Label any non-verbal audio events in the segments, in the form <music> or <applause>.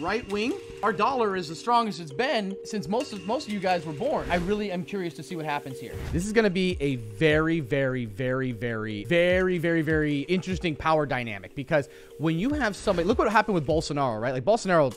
right wing. Our dollar is the strongest it's been since most of most of you guys were born. I really am curious to see what happens here. This is going to be a very, very, very, very, very, very, very interesting power dynamic because when you have somebody, look what happened with Bolsonaro, right? Like Bolsonaro,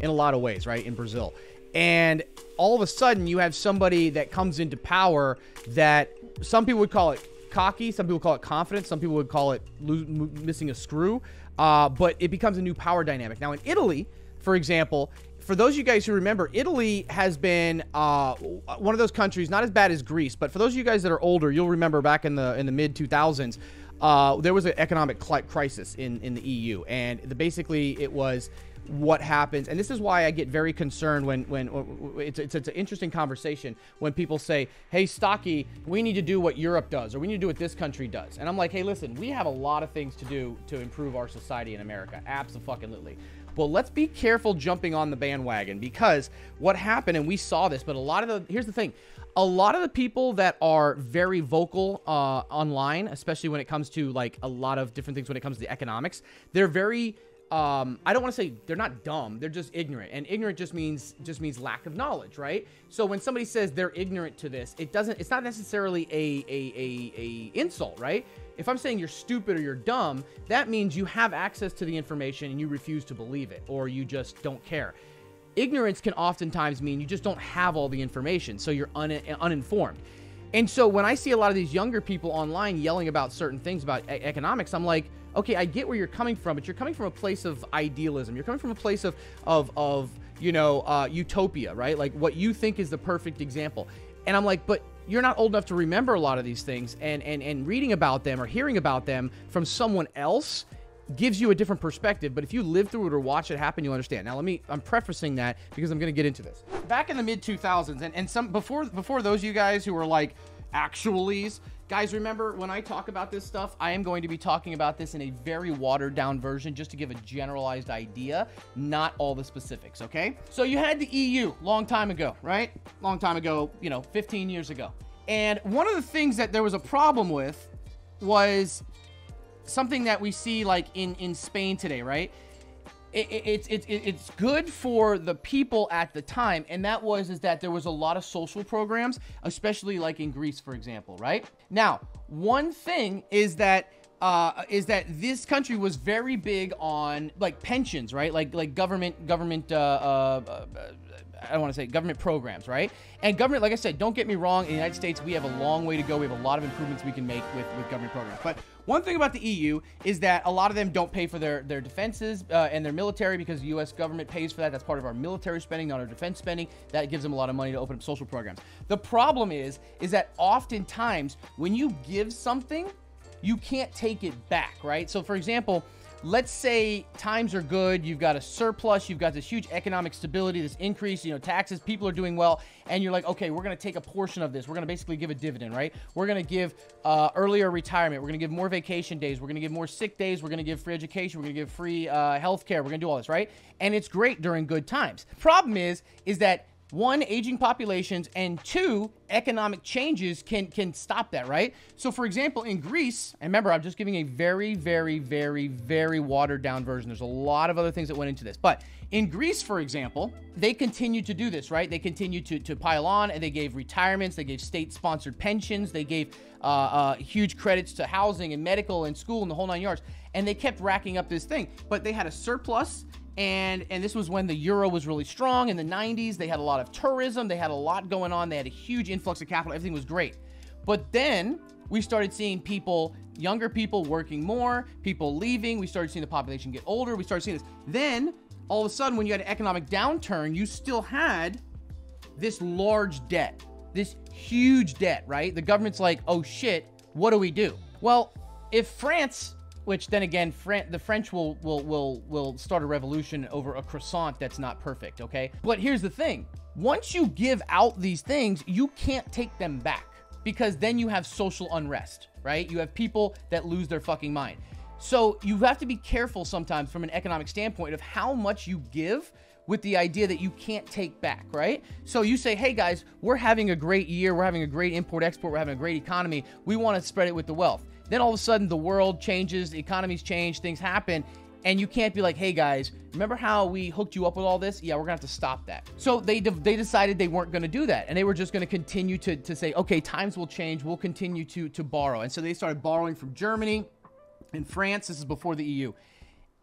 in a lot of ways, right, in Brazil, and all of a sudden you have somebody that comes into power that some people would call it cocky, some people call it confidence. some people would call it missing a screw. Uh, but it becomes a new power dynamic. Now, in Italy, for example, for those of you guys who remember, Italy has been uh, one of those countries, not as bad as Greece, but for those of you guys that are older, you'll remember back in the in the mid 2000s, uh, there was an economic crisis in in the EU, and the, basically it was what happens. And this is why i get very concerned when when, it's, it's, it's, an interesting conversation when people say hey stocky we need to do what europe does or we need to do what this country does. And i'm like hey listen we have a lot of things to do to improve our society in america absolutely. Well, let's be careful jumping on the bandwagon because what happened, and we saw this, but a lot of the, here's the thing. A lot of the people that are very vocal uh, online, especially when it comes to like a lot of different things when it comes to the economics, they're very um, I don't want to say they're not dumb, they're just ignorant. And ignorant just means just means lack of knowledge, right? So when somebody says they're ignorant to this, it doesn't it's not necessarily a a, a, a insult, right? If I'm saying you're stupid or you're dumb, that means you have access to the information and you refuse to believe it or you just don't care. Ignorance can oftentimes mean you just don't have all the information, so you're un- uninformed. And so when I see a lot of these younger people online yelling about certain things about e- economics, I'm like, okay, I get where you're coming from, but you're coming from a place of idealism. You're coming from a place of of of you know uh, utopia, right? Like what you think is the perfect example. And I'm like, but you're not old enough to remember a lot of these things, and and and reading about them or hearing about them from someone else gives you a different perspective. But if you live through it or watch it happen, you'll understand. Now, let me. I'm prefacing that because I'm going to get into this. Back in the mid 2000s, and and some before before those you guys who were like actuallys Guys, remember when I talk about this stuff, I am going to be talking about this in a very watered down version just to give a generalized idea, not all the specifics, okay? So you had the EU long time ago, right? Long time ago, you know, 15 years ago. And one of the things that there was a problem with was something that we see like in in Spain today, right? It, it's it's it's good for the people at the time, and that was is that there was a lot of social programs, especially like in Greece, for example, right? Now, one thing is that uh, is that this country was very big on like pensions, right? Like like government government uh, uh, uh I don't want to say government programs, right? And government, like I said, don't get me wrong. In the United States, we have a long way to go. We have a lot of improvements we can make with, with government programs. But one thing about the EU is that a lot of them don't pay for their, their defenses uh, and their military because the U.S. government pays for that. That's part of our military spending, not our defense spending. That gives them a lot of money to open up social programs. The problem is, is that oftentimes when you give something, you can't take it back, right? So, for example, let's say times are good, you've got a surplus, you've got this huge economic stability, this increase, you know, taxes, people are doing well, and you're like, okay, we're going to take a portion of this. We're going to basically give a dividend, right? We're going to give uh, earlier retirement. We're going to give more vacation days. We're going to give more sick days. We're going to give free education. We're going to give free uh, health care. We're going to do all this, right? And it's great during good times. Problem is, is that one aging populations and two economic changes can can stop that right? So for example in greece and remember i'm just giving a very very very very watered down version. There's a lot of other things that went into this. But in greece for example they continued to do this right? They continued to, to pile on and they gave retirements they gave state sponsored pensions they gave uh, uh, huge credits to housing and medical and school and the whole nine yards. And they kept racking up this thing. But they had a surplus and and this was when the euro was really strong. In the 90s they had a lot of tourism. They had a lot going on. They had a huge influx of capital. Everything was great. But then we started seeing people younger people working more people leaving. We started seeing the population get older. We started seeing this. Then all of a sudden when you had an economic downturn you still had this large debt this huge debt right? The government's like oh shit. What do we do? Well if france which then again, Fran- the French will will will will start a revolution over a croissant that's not perfect. Okay, but here's the thing: once you give out these things, you can't take them back because then you have social unrest, right? You have people that lose their fucking mind. So you have to be careful sometimes from an economic standpoint of how much you give with the idea that you can't take back, right? So you say, hey guys, we're having a great year, we're having a great import export, we're having a great economy, we want to spread it with the wealth. Then all of a sudden, the world changes, the economies change, things happen, And you can't be like, hey guys, remember how we hooked you up with all this? Yeah, we're gonna have to stop that. So they they decided they weren't gonna do that, and they were just gonna continue to to say, okay, times will change, we'll continue to to borrow. And so they started borrowing from Germany and France. This is before the EU.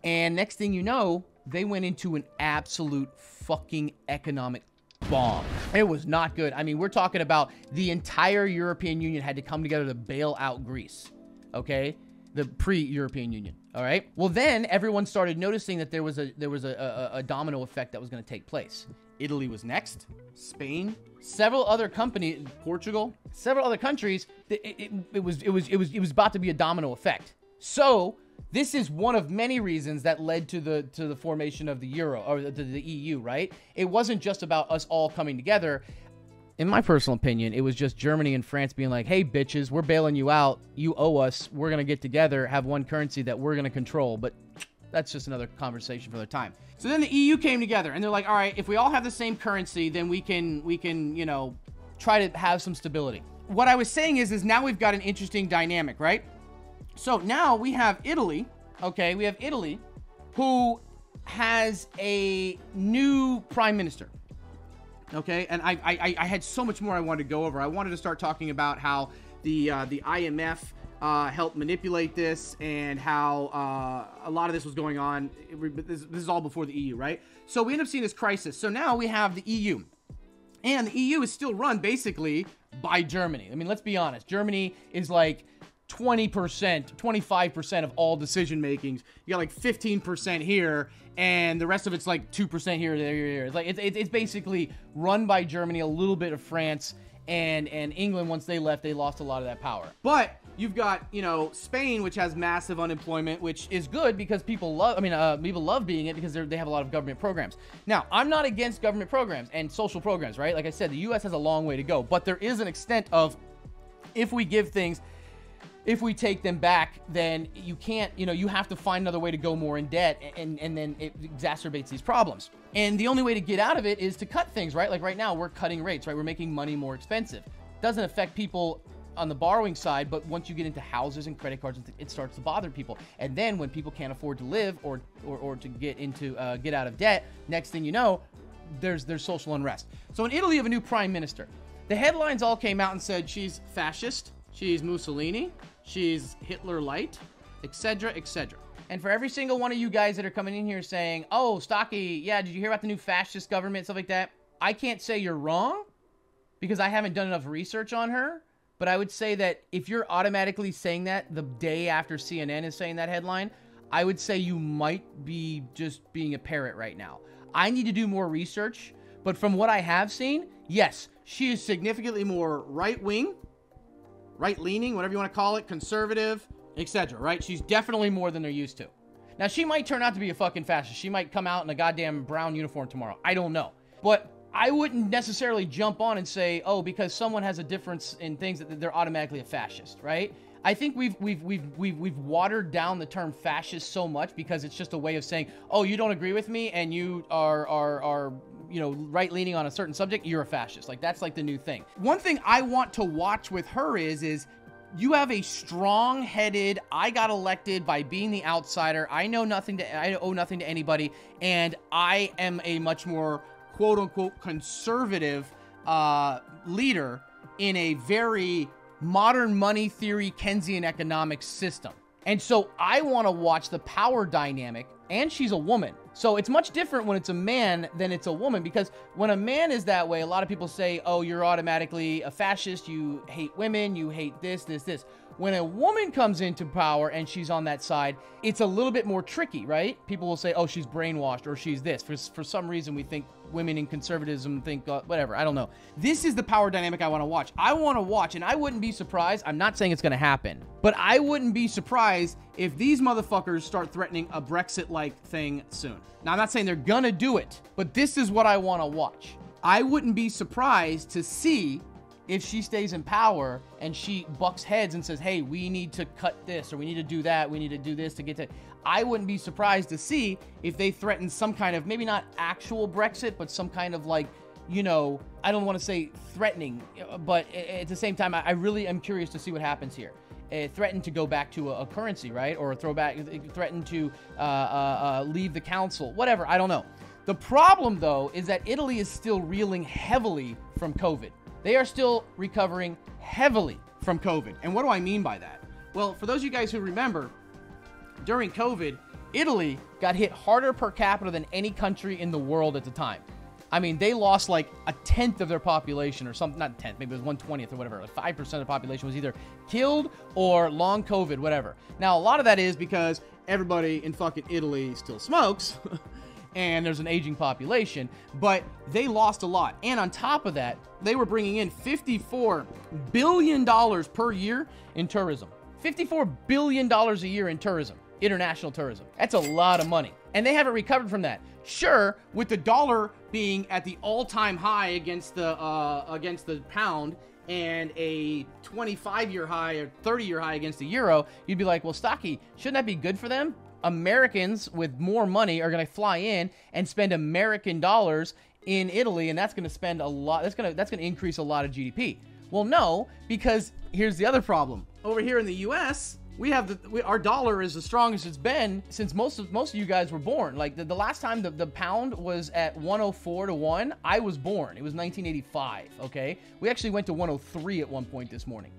And next thing you know, they went into an absolute fucking economic bomb. It was not good. I mean, we're talking about the entire European Union had to come together to bail out Greece. Okay? The pre-European Union. All right. Well, then everyone started noticing that there was a there was a, a, a domino effect that was going to take place. Italy was next. Spain, several other companies, Portugal, several other countries. It, it, it was it was it was it was about to be a domino effect. So this is one of many reasons that led to the to the formation of the euro or the, the EU. Right? It wasn't just about us all coming together in my personal opinion, it was just Germany and France being like, hey, bitches, we're bailing you out. You owe us. We're going to get together, have one currency that we're going to control. But that's just another conversation for another time. So then the EU came together and they're like, all right, if we all have the same currency, then we can, we can, you know, try to have some stability. What I was saying is, is now we've got an interesting dynamic, right? So now we have Italy, okay? We have Italy who has a new prime minister. Okay, and I, I I had so much more I wanted to go over. I wanted to start talking about how the uh, the IMF uh, helped manipulate this and how uh, a lot of this was going on. This, this is all before the EU, right? So we end up seeing this crisis. So now we have the EU, and the EU is still run basically by Germany. I mean, let's be honest. Germany is like 20%, 25% of all decision makings. You got like 15% here, and the rest of it's like 2% here, there, here. It's like it's, it's basically run by Germany, a little bit of France, and and England. Once they left, they lost a lot of that power. But you've got you know Spain, which has massive unemployment, which is good because people love. I mean, uh, people love being it because they have a lot of government programs. Now, I'm not against government programs and social programs, right? Like I said, the U.S. has a long way to go, but there is an extent of if we give things if we take them back, then you can't, you know, you have to find another way to go more in debt, and, and then it exacerbates these problems. And the only way to get out of it is to cut things, right? Like right now, we're cutting rates, right? We're making money more expensive. Doesn't affect people on the borrowing side, but once you get into houses and credit cards, it starts to bother people. And then when people can't afford to live or or, or to get into uh, get out of debt, next thing you know, there's there's social unrest. So in Italy, you have a new prime minister. The headlines all came out and said she's fascist, she's Mussolini, she's Hitler light, etc., etc. And for every single one of you guys that are coming in here saying, "Oh, Stocky, yeah, did you hear about the new fascist government stuff like that?" I can't say you're wrong because I haven't done enough research on her. But I would say that if you're automatically saying that the day after CNN is saying that headline, I would say you might be just being a parrot right now. I need to do more research, but from what I have seen, yes, she is significantly more right wing right leaning, whatever you want to call it, conservative, etc. Right? She's definitely more than they're used to. Now, she might turn out to be a fucking fascist. She might come out in a goddamn brown uniform tomorrow. I don't know. But I wouldn't necessarily jump on and say, oh, because someone has a difference in things that they're automatically a fascist, right? I think we've we've we've we've we've watered down the term fascist so much because it's just a way of saying, oh, you don't agree with me and you are are are you know right leaning on a certain subject, you're a fascist. Like that's like the new thing. One thing I want to watch with her is is you have a strong-headed i got elected by being the outsider i know nothing to i owe nothing to anybody and i am a much more quote unquote conservative uh, leader in a very modern money theory Keynesian economic system. And so I want to watch the power dynamic, and she's a woman. So it's much different when it's a man than it's a woman because when a man is that way, a lot of people say, oh, you're automatically a fascist, you hate women, you hate this, this, this. When a woman comes into power and she's on that side, it's a little bit more tricky, right? People will say, oh, she's brainwashed or she's this. For, for some reason, we think women in conservatism think uh, whatever. I don't know. This is the power dynamic I want to watch. I want to watch, and I wouldn't be surprised. I'm not saying it's going to happen, but I wouldn't be surprised if these motherfuckers start threatening a Brexit like thing soon. Now, I'm not saying they're going to do it, but this is what I want to watch. I wouldn't be surprised to see if she stays in power and she bucks heads and says, hey, we need to cut this or we need to do that, we need to do this to get to. I wouldn't be surprised to see if they threaten some kind of, maybe not actual Brexit, but some kind of like, you know, I don't want to say threatening, but at the same time, I really am curious to see what happens here. threatened to go back to a, a currency, right? Or throw back, threatened to uh, uh, uh, leave the council, whatever. I don't know. The problem, though, is that Italy is still reeling heavily from COVID. They are still recovering heavily from COVID. And what do I mean by that? Well, for those of you guys who remember, during COVID, Italy got hit harder per capita than any country in the world at the time. I mean, they lost like a tenth of their population or something, not a tenth, maybe it was 120th or whatever. Like 5% of the population was either killed or long COVID, whatever. Now, a lot of that is because everybody in fucking Italy still smokes <laughs> and there's an aging population, but they lost a lot. And on top of that, they were bringing in $54 billion per year in tourism. $54 billion a year in tourism international tourism. That's a lot of money. And they haven't recovered from that. Sure, with the dollar being at the all-time high against the uh, against the pound and a 25-year high or 30-year high against the euro, you'd be like, well, Stocky, shouldn't that be good for them? Americans with more money are going to fly in and spend American dollars in Italy, and that's going to spend a lot. That's going to that's going to increase a lot of GDP. Well, no, because here's the other problem. Over here in the U.S., we have the we, our dollar is the strongest it's been since most of most of you guys were born. Like the, the last time the, the pound was at 104 to 1, I was born. It was 1985, okay? We actually went to 103 at one point this morning.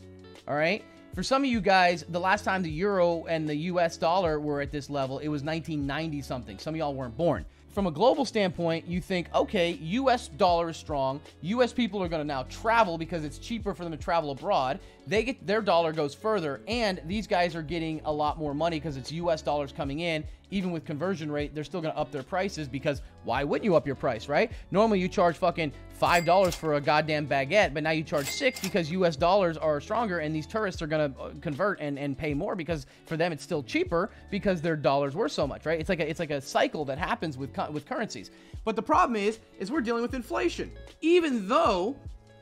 All right? For some of you guys, the last time the euro and the US dollar were at this level, it was 1990 something. Some of y'all weren't born from a global standpoint, you think, okay, US dollar is strong. US people are going to now travel because it's cheaper for them to travel abroad. They get their dollar goes further, and these guys are getting a lot more money because it's US dollars coming in. Even with conversion rate, they're still going to up their prices because why wouldn't you up your price, right? Normally you charge fucking five dollars for a goddamn baguette, but now you charge six because US dollars are stronger, and these tourists are going to uh, convert and, and pay more because for them it's still cheaper because their dollars were so much, right? It's like a, it's like a cycle that happens with with currencies. But the problem is, is we're dealing with inflation. Even though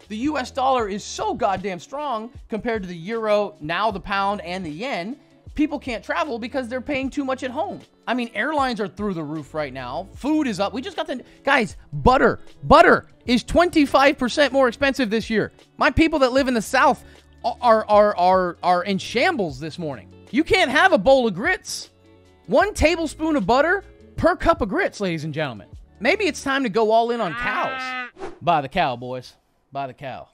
the US dollar is so goddamn strong compared to the euro, now the pound, and the yen, people can't travel because they're paying too much at home. I mean, airlines are through the roof right now. Food is up. We just got the guys, butter. Butter is 25% more expensive this year. My people that live in the south are are are are in shambles this morning. You can't have a bowl of grits. One tablespoon of butter per cup of grits, ladies and gentlemen. Maybe it's time to go all in on cows. Buy the cow, boys. Buy the cow.